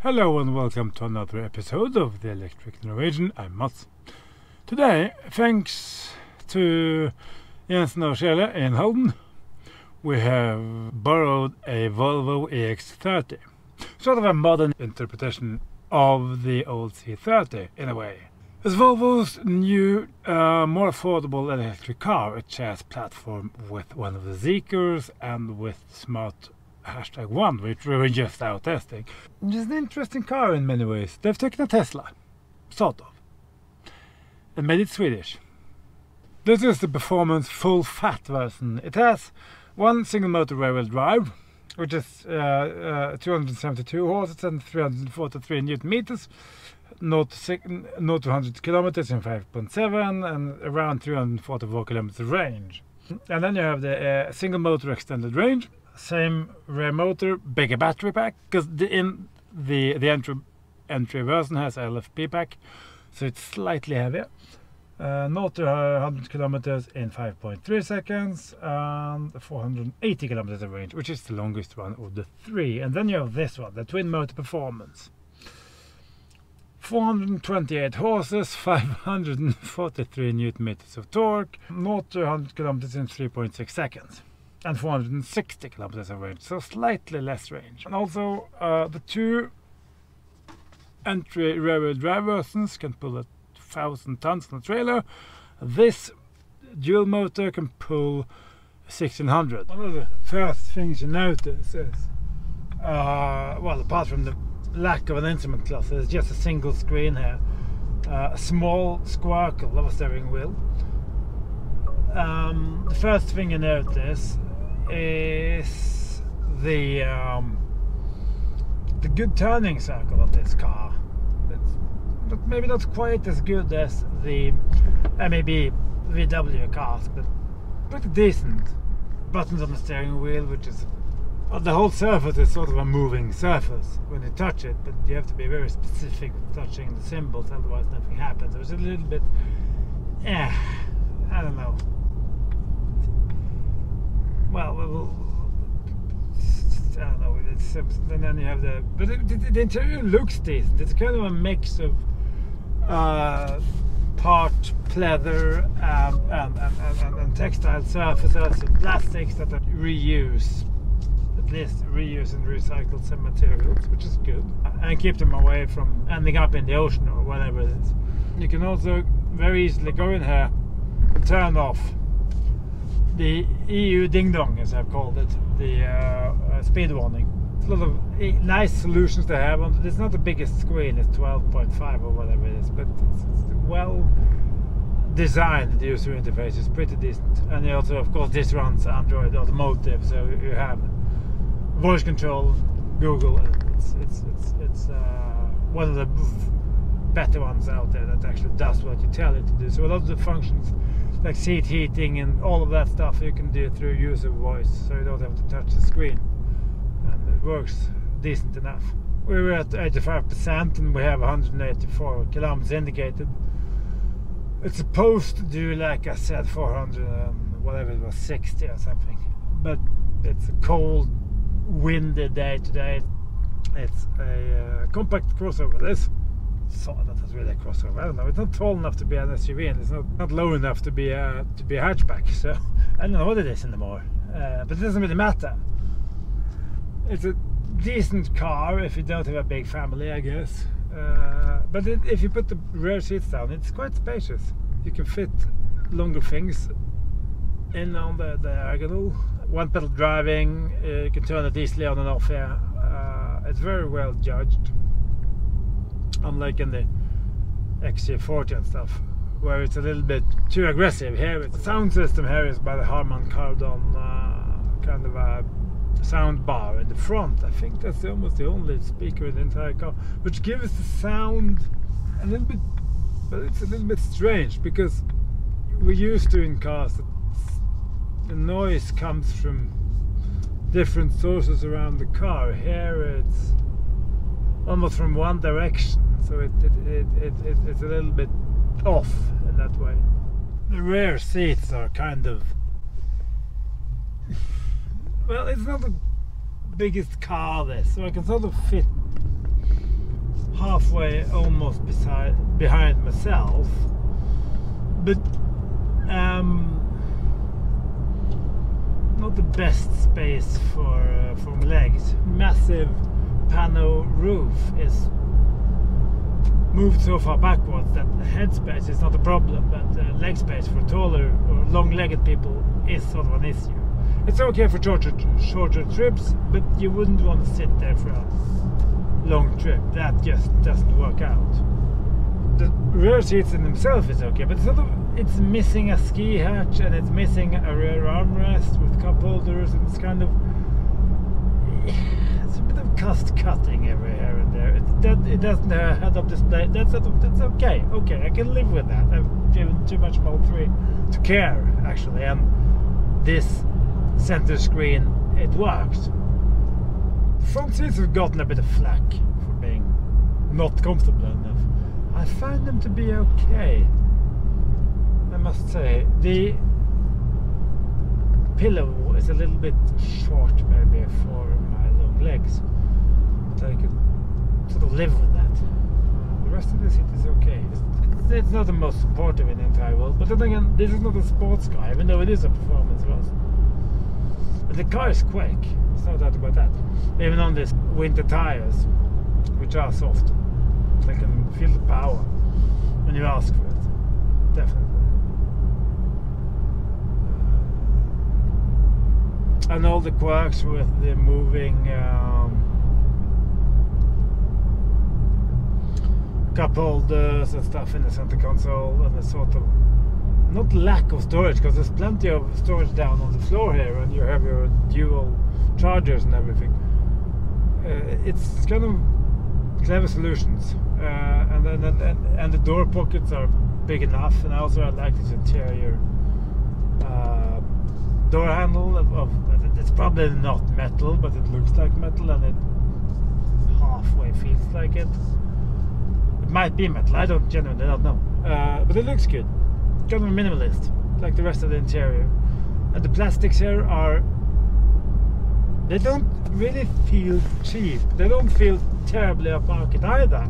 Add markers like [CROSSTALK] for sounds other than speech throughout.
Hello and welcome to another episode of the Electric Norwegian. I'm Mats. Today, thanks to Jens og Schele in Halden, we have borrowed a Volvo EX30. Sort of a modern interpretation of the old C30 in a way. It's Volvo's new, uh, more affordable electric car. It shares platform with one of the Zeekrs and with Smart hashtag one, which were just out testing. It's an interesting car in many ways. They've taken a Tesla, sort of, and made it Swedish. This is the performance full fat version. It has one single motor rear wheel drive, which is uh, uh, 272 horses and 343 newton meters. Not to 100 kilometers in 5.7 and around 344 kilometers range. And then you have the uh, single motor extended range, same rear motor, bigger battery pack because the in the the entry entry version has LFP pack, so it's slightly heavier. Uh, not to 100 kilometers in 5.3 seconds and 480 kilometers of range, which is the longest one of the three. And then you have this one, the twin motor performance. 428 horses, [LAUGHS] 543 newton meters of torque, not to 100 kilometers in 3.6 seconds and 460 kilometers of range, so slightly less range. And also, uh, the two entry rear-wheel drive versions can pull a thousand tons on a trailer. This dual motor can pull 1600. One of the first things you notice is, uh, well, apart from the lack of an instrument cluster, it's just a single screen here. Uh, a small squircle of a steering wheel. Um, the first thing you notice is the um, the good turning circle of this car. It's maybe not quite as good as the MEB VW cars, but pretty decent. Buttons on the steering wheel, which is well, the whole surface is sort of a moving surface when you touch it, but you have to be very specific touching the symbols, otherwise nothing happens. So it's a little bit, yeah, I don't know well, I don't know. It's, and then you have the, but the, the, interior looks decent. It's kind of a mix of uh, part pleather um, and, and, and, and, textile surfaces and plastics that are reused, at least reuse and recycled some materials, which is good, and keep them away from ending up in the ocean or whatever it is. You can also very easily go in here and turn off the EU ding dong, as I've called it, the uh, uh, speed warning. It's a lot of nice solutions to have. On it's not the biggest screen; it's 12.5 or whatever it is, but it's, it's well designed. The user interface is pretty decent, and also, of course, this runs Android Automotive, so you have voice control, Google. It's it's it's, it's uh, one of the better ones out there that actually does what you tell it to do. So a lot of the functions like seat heating and all of that stuff you can do through user voice so you don't have to touch the screen. And it works decent enough. We were at 85% and we have 184 kilometers indicated. It's supposed to do like I said 400 and whatever it was 60 or something. But it's a cold windy day today. It's a uh, compact crossover. This saw that really a crossover. I don't know. It's not tall enough to be an SUV, and it's not, not low enough to be a to be a hatchback. So [LAUGHS] I don't know what it is anymore. Uh, but it doesn't really matter. It's a decent car if you don't have a big family, I guess. Uh, but it, if you put the rear seats down, it's quite spacious. You can fit longer things in on the diagonal. One pedal driving, uh, you can turn it easily on and off here. Uh, it's very well judged unlike in the XC40 and stuff, where it's a little bit too aggressive. Here, the sound system here is by the Harman Kardon uh, kind of a sound bar in the front. I think that's almost the only speaker in the entire car, which gives the sound a little bit, but it's a little bit strange because we're used to in cars that the noise comes from different sources around the car. Here it's almost from one direction so it, it, it, it, it, it's a little bit off in that way. The rear seats are kind of [LAUGHS] well, it's not the biggest car this, so I can sort of fit halfway almost beside behind myself but um, not the best space for uh, for legs massive panel roof is moved so far backwards that head space is not a problem but uh, leg space for taller or long-legged people is sort of an issue it's okay for shorter shorter trips but you wouldn't want to sit there for a long trip. That just doesn't work out. The rear seats in themselves is okay, but sort of it's missing a ski hatch and it's missing a rear armrest with cup holders and it's kind of it's a bit of cost cutting every here and there. It, that, it doesn't have a head-up display. That's that's okay. Okay, I can live with that. I've driven too much Model 3 to care actually, and this center screen it works The front seats have gotten a bit of flack for being not comfortable enough. I find them to be okay. I must say. The pillow is a little bit short maybe for my long legs. But I can sort of live with that. The rest of the seat is okay. It's, it's, it's not the most supportive in the entire world, but then again, this is not a sports car, even though it is a performance bus. But the car is quick. There's no doubt about that. Even on these winter tires, which are soft, they can feel the power when you ask for it. Definitely. And all the quirks with the moving um, holders and stuff in the center console and the sort of not lack of storage because there's plenty of storage down on the floor here and you have your dual chargers and everything. Uh, it's kind of clever solutions uh, and, and, and, and the door pockets are big enough and also I like this interior uh, door handle of, of, it's probably not metal but it looks like metal and it halfway feels like it it might be metal I don't genuinely don't know uh, but it looks good kind of minimalist, like the rest of the interior. And the plastics here are, they don't really feel cheap. They don't feel terribly upmarket either,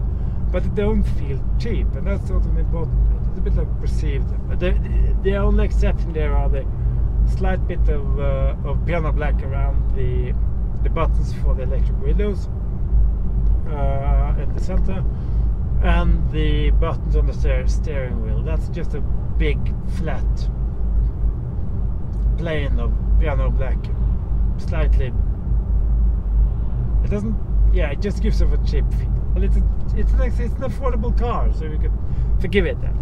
but they don't feel cheap. And that's sort of important. It's a bit like perceived. The, the only exception there are the slight bit of, uh, of piano black around the, the buttons for the electric windows uh, in the center and the buttons on the steering wheel. That's just a big flat plane of piano black. Slightly it doesn't yeah it just gives off a cheap feel but it's a, it's an it's an affordable car so you can forgive it then.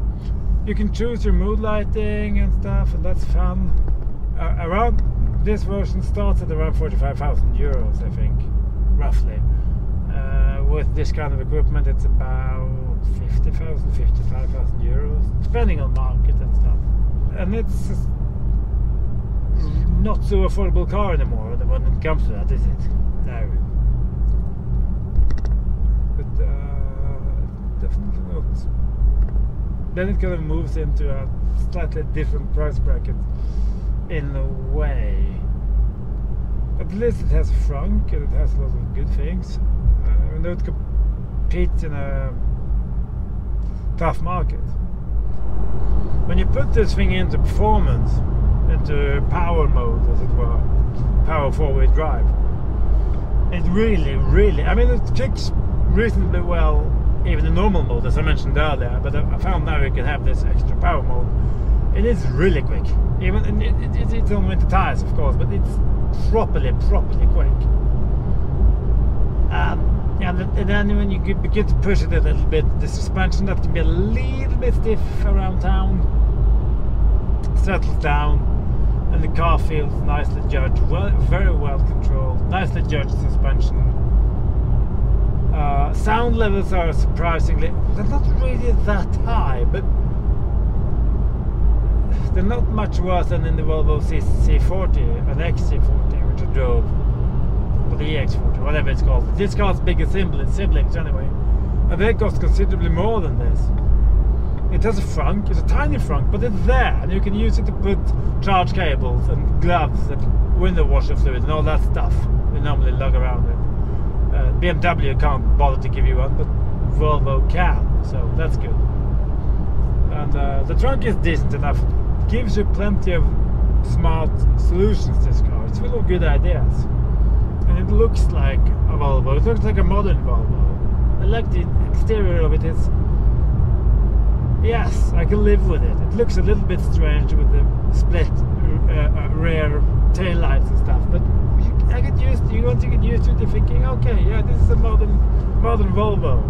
You can choose your mood lighting and stuff and that's fun. Uh, around this version starts at around 45,000 euros I think roughly with this kind of equipment it's about 50,000, 55,000 euros, depending on market and stuff. And it's not so affordable car anymore when it comes to that, is it? No. But uh, definitely not. Then it kind of moves into a slightly different price bracket in a way. At least it has a frunk and it has a lot of good things. Uh, and it competes in a tough market. When you put this thing into performance, into power mode, as it were, power four-wheel drive, it really, really, I mean, it kicks reasonably well even in normal mode, as I mentioned earlier, but I found now you can have this extra power mode. It is really quick. Even it, it, it's on winter tires, of course, but it's properly, properly quick. Um, and, and then when you begin to push it a little bit, the suspension that can be a little bit stiff around town. Settles down. And the car feels nicely judged, well, very well controlled, nicely judged suspension. Uh, sound levels are surprisingly, they're not really that high, but they're not much worse than in the Volvo C40 and XC40, which I drove or the EX40, whatever it's called. This car's biggest siblings, siblings anyway. And they cost considerably more than this. It has a frunk, it's a tiny frunk, but it's there, and you can use it to put charge cables and gloves and window washer fluid and all that stuff you normally lug around with. Uh, BMW can't bother to give you one, but Volvo can. So that's good. And uh, the trunk is decent enough. Gives you plenty of smart solutions. This car. It's full of good ideas, and it looks like a Volvo. It looks like a modern Volvo. I like the exterior of it. It's yes, I can live with it. It looks a little bit strange with the split uh, uh, rear tail lights and stuff, but I get used. To, you want to get used to it. Thinking, okay, yeah, this is a modern modern Volvo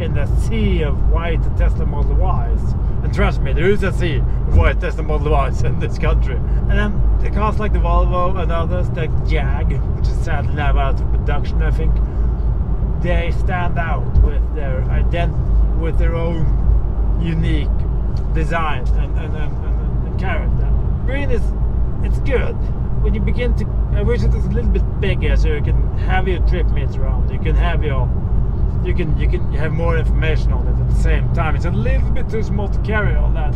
in the sea of white Tesla Model Ys. Trust me, there is a sea of white Tesla Model Ys in this country. And then the cars like the Volvo and others, like Jag, which is sadly now out of production, I think, they stand out with their ident- with their own unique design and, and, and, and, and character. Green is it's good. When you begin to I wish it was a little bit bigger so you can have your trip meter on. You can have your you can you can have more information on it at the same time. It's a little bit too small to carry all that,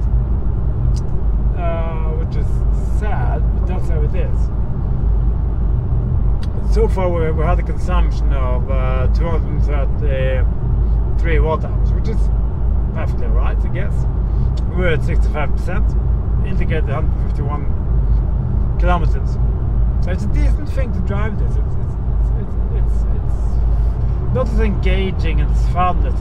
uh, which is sad, but that's how it is. So far, we, we had a consumption of uh, 233 watt hours, which is perfectly right, I guess. We're at 65%, indicated 151 kilometers. So it's a decent thing to drive this. It's, not as engaging and as fun as,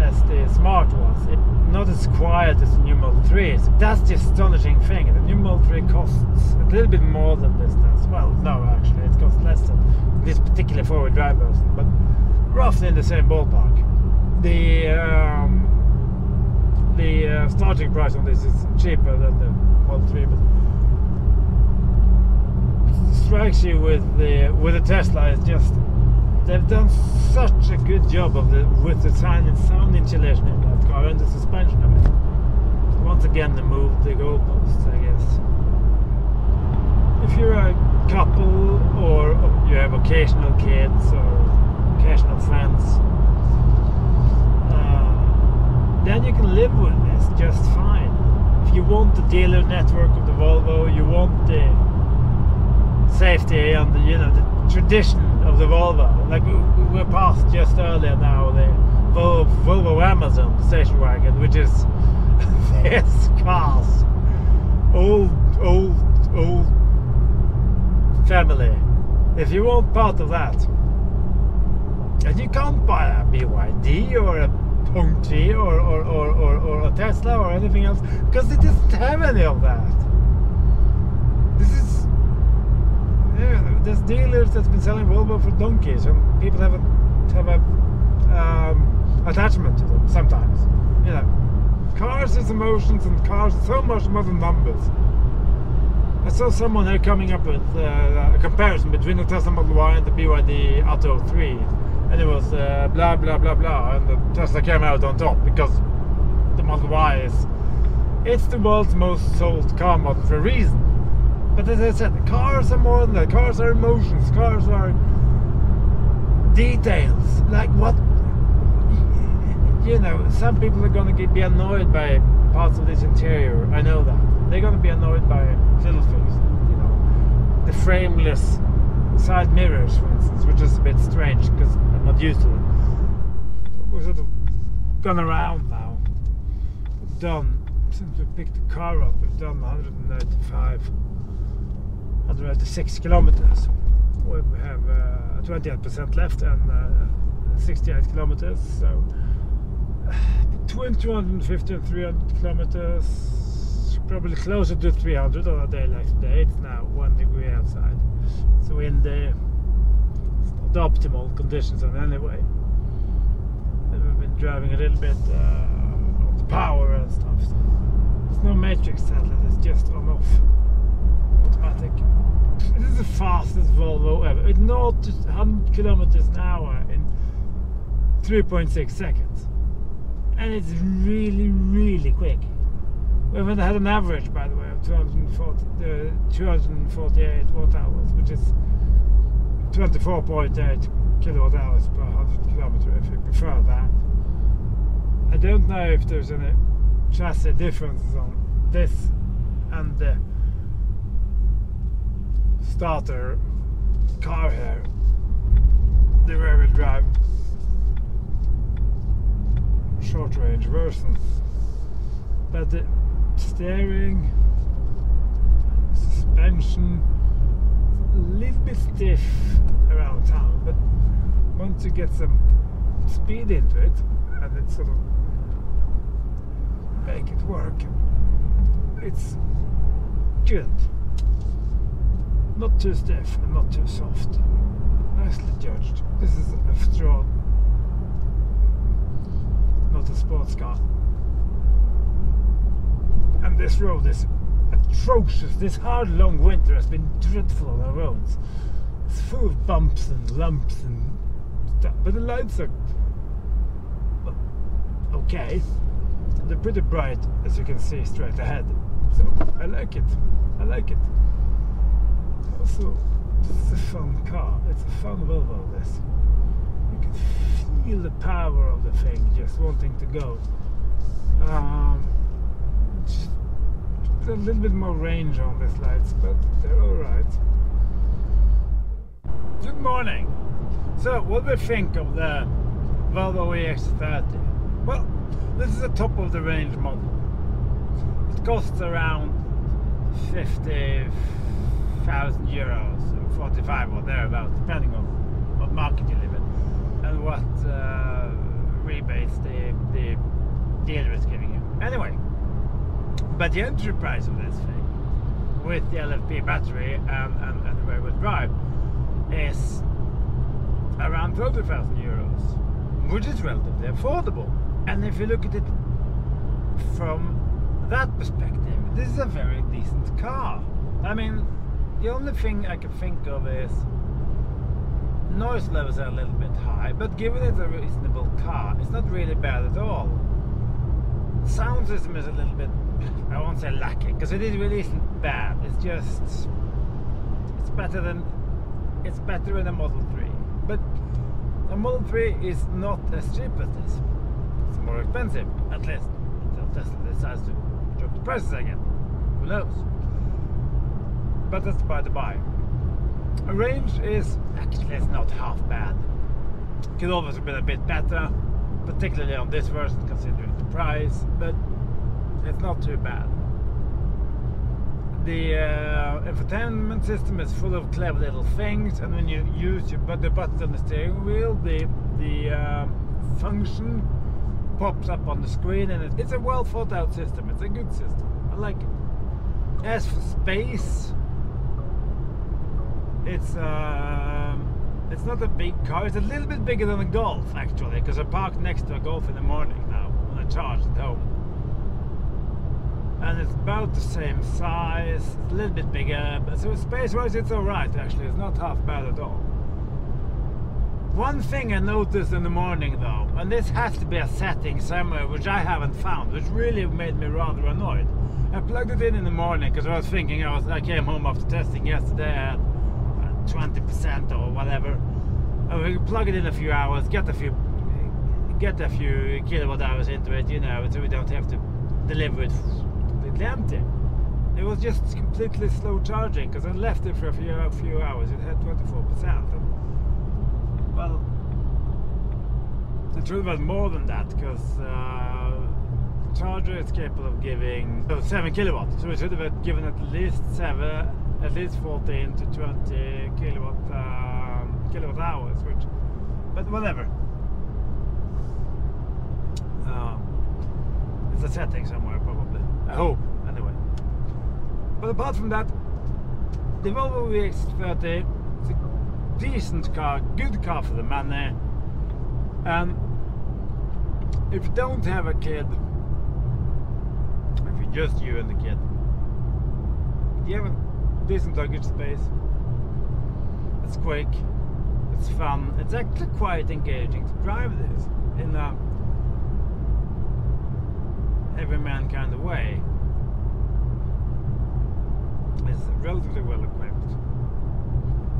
as the Smart was. It, not as quiet as the new Model 3 is. That's the astonishing thing. The new Model 3 costs a little bit more than this does. Well, no, actually, it costs less than this particular four-wheel drive version, but roughly in the same ballpark. The um, the uh, starting price on this is cheaper than the Model 3, but strikes you with the with the Tesla is just they've done such a good job of the with the sound and sound insulation in that car and the suspension of it. Once again, they moved the goalposts, I guess. If you're a couple or you have occasional kids or occasional friends, uh, then you can live with this just fine. If you want the dealer network of the Volvo, you want the safety and the, you know the tradition of the Volvo. Like we, we past just earlier now the Volvo, Volvo Amazon station wagon, which is [LAUGHS] this car's old, old, old family. If you want part of that, and you can't buy a BYD or a Hongqi or or, or, or, or a Tesla or anything else because it doesn't have any of that. This is yeah, there's dealers that's been selling Volvo for donkeys, and people have a have a um, attachment to them sometimes. You know, cars is emotions, and cars is so much more than numbers. I saw someone here coming up with uh, a comparison between the Tesla Model Y and the BYD Atto 3, and it was uh, blah blah blah blah, and the Tesla came out on top because the Model Y is it's the world's most sold car model for a reason. But as I said, cars are more than that. Cars are emotions. Cars are details. Like what, you know, some people are going to be annoyed by parts of this interior. I know that. They're going to be annoyed by little things. You know, the frameless side mirrors, for instance, which is a bit strange because I'm not used to them. We're sort of gone around now. We've done, since we picked the car up, we've done 195 196 kilometers. We have uh, 28% left and uh, 68 kilometers. So between 250 and 300 kilometers, probably closer to 300 on a day like today. It's now one degree outside, so in the the optimal conditions. Anyway, and we've been driving a little bit uh, the power and stuff. So there's no matrix sadly. It's just on off automatic. This is the fastest Volvo ever. It not 100 kilometers an hour in 3.6 seconds. And it's really, really quick. We haven't had an average, by the way, of 240, uh, 248 watt hours, which is 24.8 kilowatt hours per 100 kilometer if you prefer that. I don't know if there's any chassis differences on this and the starter car here, the rear wheel drive. short range version. But the steering, suspension, a little bit stiff around town, but once you get some speed into it and it sort of make it work, it's good. Not too stiff and not too soft. Nicely judged. This is after all not a sports car. And this road is atrocious. This hard long winter has been dreadful on our roads. It's full of bumps and lumps and stuff. But the lights are okay. They're pretty bright as you can see straight ahead. So I like it. I like it. Also, it's a fun car. It's a fun Volvo this. You can feel the power of the thing just wanting to go. Um, just a little bit more range on these lights, but they're alright. Good morning. So, what do we think of the Volvo EX30? Well, this is a top of the range model. It costs around 50,000 euros, 45 or thereabouts, depending on what market you live in and what uh, rebates the, the dealer is giving you. Anyway, but the entry price of this thing with the LFP battery and, and, and the rear wheel drive is around 30,000 euros, which is relatively affordable. And if you look at it from that perspective, this is a very decent car. I mean, the only thing I can think of is noise levels are a little bit high, but given it's a reasonable car, it's not really bad at all. Sound system is a little bit, [LAUGHS] I won't say lacking, because it really isn't bad. It's just, it's better than, it's better than a Model 3. But a Model 3 is not as cheap as this. It's more expensive, at least, until Tesla decides to drop the prices again. Who knows? But that's by the by range is actually it's not half bad. Could always have been a bit better, particularly on this version considering the price, but it's not too bad. The uh, infotainment system is full of clever little things, and when you use your, the buttons on the steering wheel, the the uh, function pops up on the screen, and it, it's a well thought out system. It's a good system. I like it. As for space, it's um, it's not a big car. It's a little bit bigger than a Golf actually, because I parked next to a Golf in the morning now when I charged at home. And it's about the same size, it's a little bit bigger, but so space-wise it's alright actually. It's not half bad at all. One thing I noticed in the morning though, and this has to be a setting somewhere which I haven't found, which really made me rather annoyed. I plugged it in in the morning because I was thinking I was I came home after testing yesterday 20% or whatever. And we plug it in a few hours, get a few get a few kilowatt hours into it, you know, so we don't have to deliver it completely empty. It was just completely slow charging because I left it for a few, a few hours. It had 24%. And, well, the truth was more than that because uh, the charger is capable of giving oh, 7 kilowatts. So it should have given at least 7 at least 14 to 20 kilowatt um, kilowatt hours, which, but whatever. Uh, it's a setting somewhere probably. I hope anyway. But apart from that, the Volvo EX30 is a decent car, good car for the money. And if you don't have a kid, if you're just you and the kid, you have decent luggage space. It's quick. It's fun. It's actually quite engaging to drive this in a everyman kind of way. It's relatively well equipped.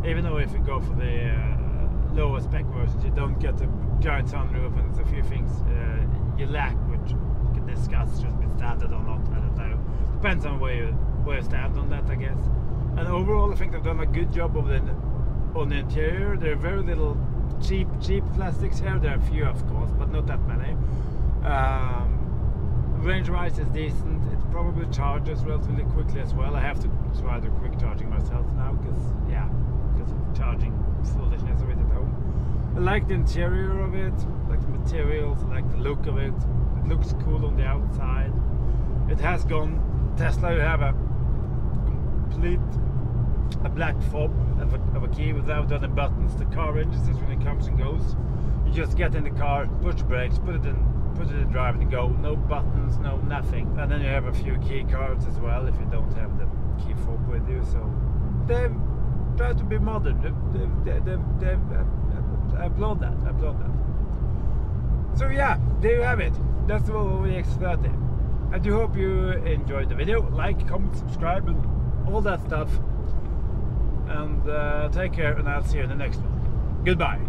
Even though if you go for the uh, lower spec versions, you don't get the giant sunroof and there's a few things uh, you lack, which you can discuss should be standard or not. I don't know. Depends on where you where you stand on that, I guess. And overall, I think they've done a good job of the on the interior. There are very little cheap cheap plastics here. There are a few, of course, but not that many. Um, range wise is decent. It probably charges relatively quickly as well. I have to try the quick charging myself now because yeah, because of charging foolishness of it at home. I like the interior of it, I like the materials, I like the look of it. It looks cool on the outside. It has gone Tesla. You have a complete a black fob of a, of a key without any buttons. The car registers when it comes and goes. You just get in the car, push brakes, put it in, put it in drive and go. No buttons, no nothing. And then you have a few key cards as well if you don't have the key fob with you. So they've tried to be modern. They've, they've, uh, I applaud that. I applaud that. So yeah, there you have it. That's the Volvo EX30. I do hope you enjoyed the video. Like, comment, subscribe, and all that stuff. And uh, take care, and I'll see you in the next one. Goodbye.